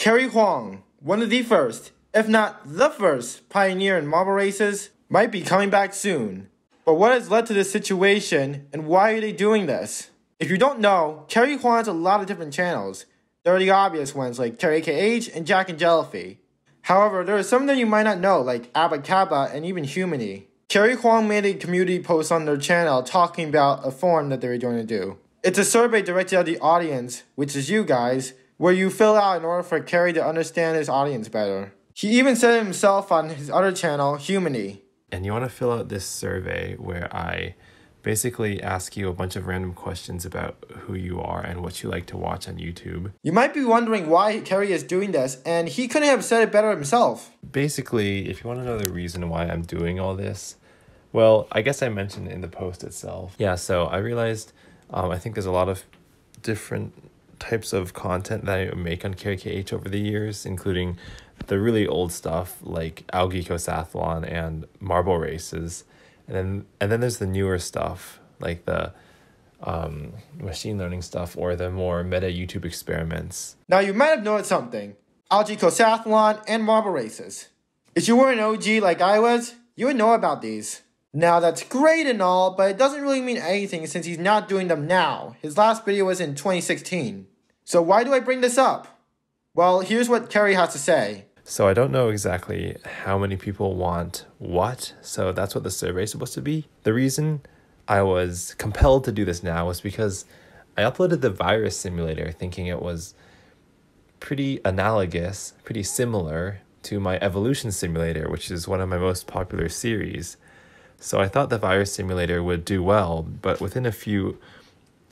Cary Huang, one of the first, if not the first, pioneer in marble races, might be coming back soon. But what has led to this situation and why are they doing this? If you don't know, Cary Huang has a lot of different channels. There are the obvious ones like Carykh and jacknjellify. However, there are some that you might not know, like Abacaba and even Humany. Cary Huang made a community post on their channel talking about a form that they were going to do. It's a survey directed at the audience, which is you guys, where you fill out in order for Cary to understand his audience better. He even said it himself on his other channel, Humany. And you want to fill out this survey where I basically ask you a bunch of random questions about who you are and what you like to watch on YouTube. You might be wondering why Cary is doing this, and he couldn't have said it better himself. Basically, if you want to know the reason why I'm doing all this, well, I guess I mentioned in the post itself. Yeah, so I realized um, I think there's a lot of different types of content that I make on Carykh over the years, including the really old stuff like Algicosathlon and marble races and then and then there's the newer stuff like the um, machine learning stuff or the more meta YouTube experiments. Now you might have noticed something: Algicosathlon and marble races. If you were an OG like I was, you would know about these. Now that's great and all, but it doesn't really mean anything since he's not doing them now. His last video was in 2016. So why do I bring this up? Well, here's what Cary has to say. So I don't know exactly how many people want what. So that's what the survey is supposed to be. The reason I was compelled to do this now was because I uploaded the virus simulator thinking it was pretty analogous, pretty similar to my evolution simulator, which is one of my most popular series. So I thought the virus simulator would do well, but within a few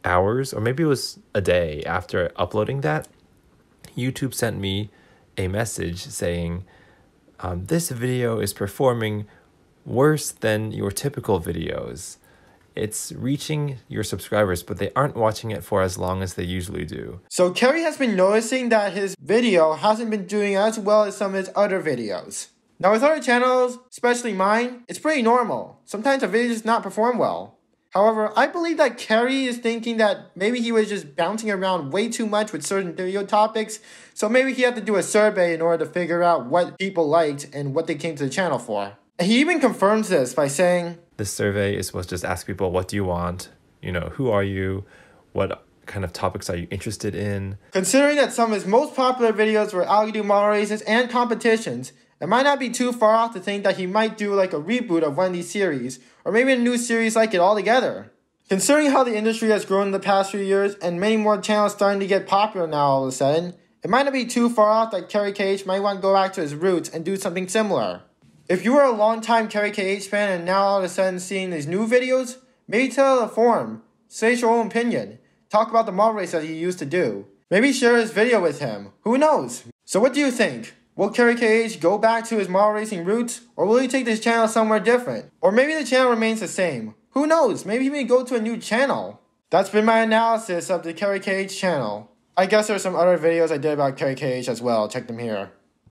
hours, or maybe it was a day after uploading that, YouTube sent me a message saying, um, This video is performing worse than your typical videos. It's reaching your subscribers, but they aren't watching it for as long as they usually do. So Cary has been noticing that his video hasn't been doing as well as some of his other videos. Now with other channels, especially mine, it's pretty normal. Sometimes a video does not perform well. However, I believe that Cary is thinking that maybe he was just bouncing around way too much with certain video topics, so maybe he had to do a survey in order to figure out what people liked and what they came to the channel for. he even confirms this by saying, This survey is supposed to just ask people, what do you want? You know, who are you? What kind of topics are you interested in? Considering that some of his most popular videos were marble races and competitions, it might not be too far off to think that he might do like a reboot of these series, or maybe a new series like it altogether. Considering how the industry has grown in the past few years and many more channels starting to get popular now all of a sudden, it might not be too far off that Carykh might want to go back to his roots and do something similar. If you were a long-time Carykh fan and now all of a sudden seeing these new videos, maybe tell the forum, say your own opinion, talk about the marble race that he used to do. Maybe share his video with him. Who knows? So what do you think? Will Carykh go back to his model racing roots, or will he take this channel somewhere different? Or maybe the channel remains the same. Who knows? Maybe he may go to a new channel. That's been my analysis of the Carykh channel. I guess there are some other videos I did about Carykh as well. Check them here.